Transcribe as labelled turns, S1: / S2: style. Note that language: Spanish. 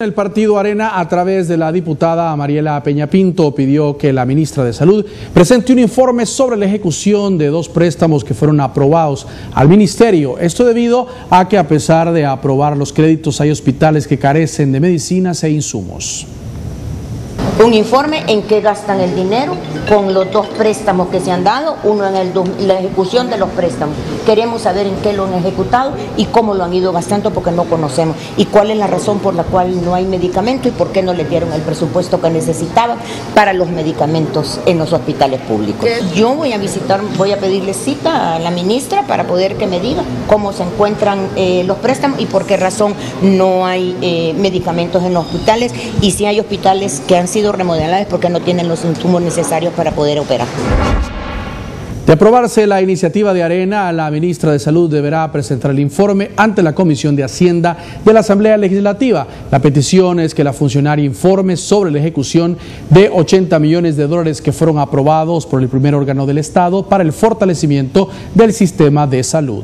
S1: El partido Arena, a través de la diputada Mariela Peña Pinto, pidió que la ministra de Salud presente un informe sobre la ejecución de dos préstamos que fueron aprobados al ministerio. Esto debido a que a pesar de aprobar los créditos hay hospitales que carecen de medicinas e insumos
S2: un informe en qué gastan el dinero con los dos préstamos que se han dado, uno en el, la ejecución de los préstamos. Queremos saber en qué lo han ejecutado y cómo lo han ido gastando porque no conocemos y cuál es la razón por la cual no hay medicamento y por qué no le dieron el presupuesto que necesitaban para los medicamentos en los hospitales públicos. Yo voy a visitar, voy a pedirle cita a la ministra para poder que me diga cómo se encuentran eh, los préstamos y por qué razón no hay eh, medicamentos en los hospitales y si hay hospitales que han sido remodeladas porque no tienen los insumos necesarios para poder operar.
S1: De aprobarse la iniciativa de Arena, la ministra de Salud deberá presentar el informe ante la Comisión de Hacienda de la Asamblea Legislativa. La petición es que la funcionaria informe sobre la ejecución de 80 millones de dólares que fueron aprobados por el primer órgano del Estado para el fortalecimiento del sistema de salud.